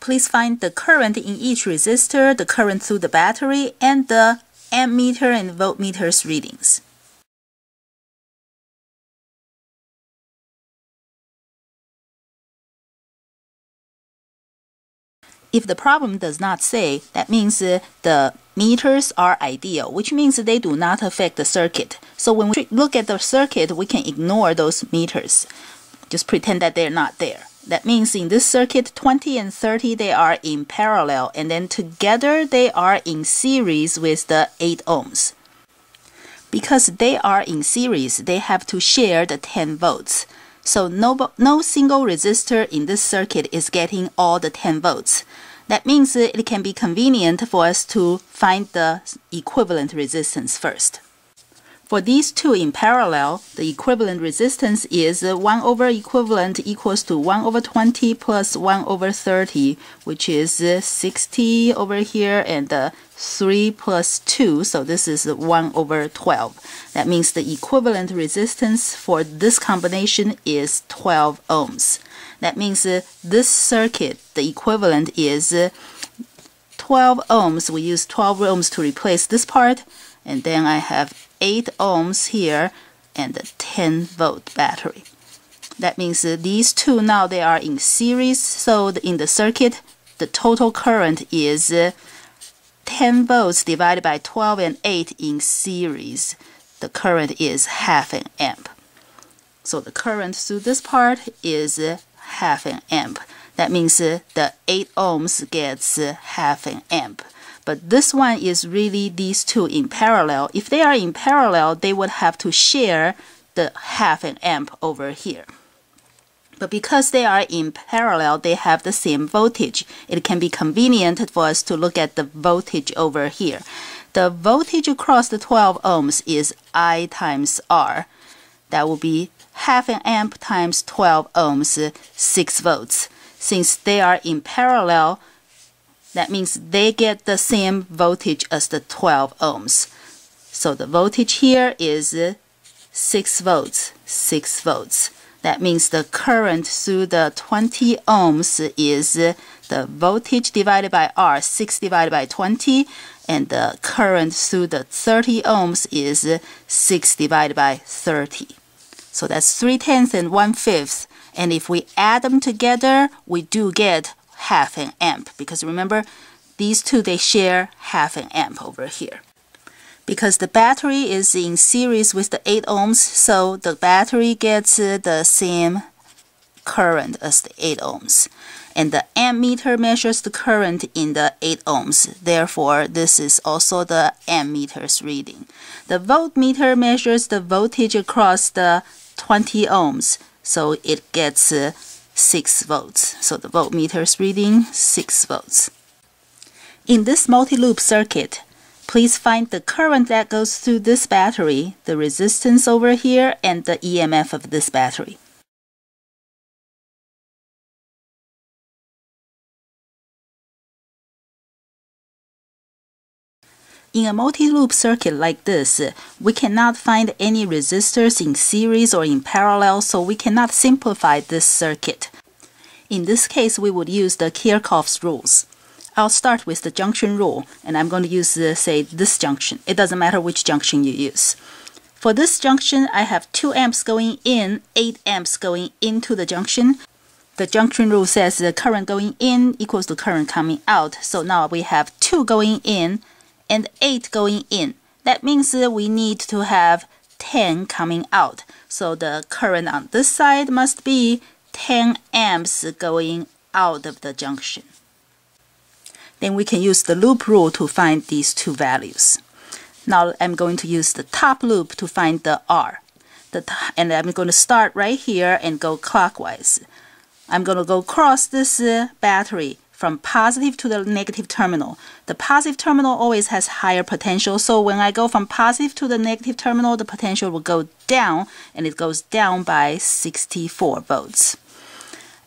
Please find the current in each resistor, the current through the battery, and the ammeter and voltmeters readings. If the problem does not say, that means uh, the meters are ideal, which means they do not affect the circuit. So when we look at the circuit, we can ignore those meters. Just pretend that they're not there. That means in this circuit, 20 and 30, they are in parallel, and then together they are in series with the 8 ohms. Because they are in series, they have to share the 10 volts. So no, no single resistor in this circuit is getting all the 10 volts. That means it can be convenient for us to find the equivalent resistance first. For these two in parallel, the equivalent resistance is 1 over equivalent equals to 1 over 20 plus 1 over 30, which is 60 over here and uh, 3 plus 2, so this is 1 over 12. That means the equivalent resistance for this combination is 12 ohms. That means uh, this circuit, the equivalent is uh, 12 ohms. We use 12 ohms to replace this part, and then I have 8 ohms here and a 10 volt battery. That means these two now they are in series, so in the circuit the total current is uh, 10 volts divided by 12 and 8 in series. The current is half an amp. So the current through this part is uh, half an amp. That means uh, the 8 ohms gets half an amp. But this one is really these two in parallel. If they are in parallel, they would have to share the half an amp over here. But because they are in parallel, they have the same voltage. It can be convenient for us to look at the voltage over here. The voltage across the 12 ohms is I times R. That will be half an amp times 12 ohms, 6 volts. Since they are in parallel, that means they get the same voltage as the 12 ohms. So the voltage here is 6 volts, 6 volts. That means the current through the 20 ohms is the voltage divided by R, 6 divided by 20, and the current through the 30 ohms is 6 divided by 30. So that's 3 tenths and 1 fifth. And if we add them together, we do get half an amp. Because remember these two they share half an amp over here. Because the battery is in series with the 8 ohms so the battery gets uh, the same current as the 8 ohms. And the ammeter measures the current in the 8 ohms. Therefore this is also the ammeter's reading. The voltmeter measures the voltage across the 20 ohms. So it gets uh, 6 volts. So the voltmeter is reading 6 volts. In this multi-loop circuit, please find the current that goes through this battery, the resistance over here, and the EMF of this battery. In a multi-loop circuit like this, we cannot find any resistors in series or in parallel, so we cannot simplify this circuit. In this case, we would use the Kirchhoff's rules. I'll start with the junction rule, and I'm going to use, uh, say, this junction. It doesn't matter which junction you use. For this junction, I have 2 amps going in, 8 amps going into the junction. The junction rule says the current going in equals the current coming out. So now we have 2 going in, and 8 going in. That means we need to have 10 coming out. So the current on this side must be 10 amps going out of the junction. Then we can use the loop rule to find these two values. Now I'm going to use the top loop to find the R. The and I'm going to start right here and go clockwise. I'm going to go across this uh, battery from positive to the negative terminal. The positive terminal always has higher potential, so when I go from positive to the negative terminal, the potential will go down, and it goes down by 64 volts.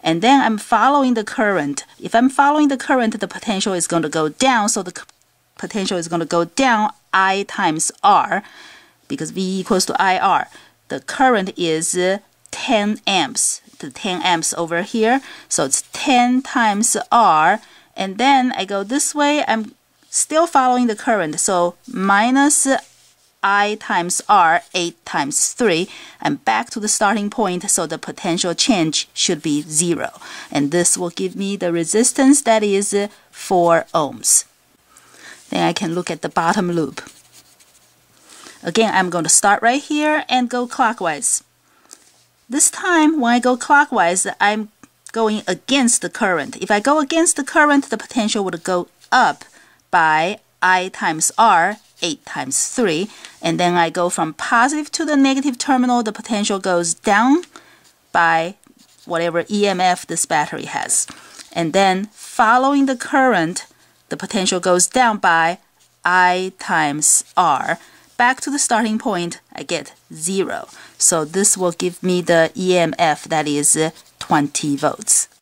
And then I'm following the current. If I'm following the current, the potential is going to go down, so the potential is going to go down I times R, because V equals to IR. The current is uh, 10 amps the 10 amps over here. So it's 10 times R. And then I go this way. I'm still following the current. So minus I times R, 8 times 3, I'm back to the starting point, so the potential change should be 0. And this will give me the resistance that is 4 ohms. Then I can look at the bottom loop. Again, I'm going to start right here and go clockwise. This time, when I go clockwise, I'm going against the current. If I go against the current, the potential would go up by I times R, 8 times 3. And then I go from positive to the negative terminal, the potential goes down by whatever EMF this battery has. And then following the current, the potential goes down by I times R. Back to the starting point, I get 0. So this will give me the EMF that is 20 volts.